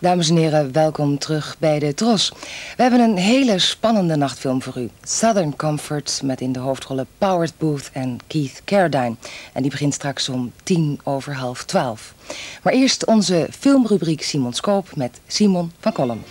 Dames en heren, welkom terug bij de Tros. We hebben een hele spannende nachtfilm voor u. Southern Comfort met in de hoofdrollen Powers Booth en Keith Carradine. En die begint straks om tien over half twaalf. Maar eerst onze filmrubriek Simon Scoop met Simon van Kolm.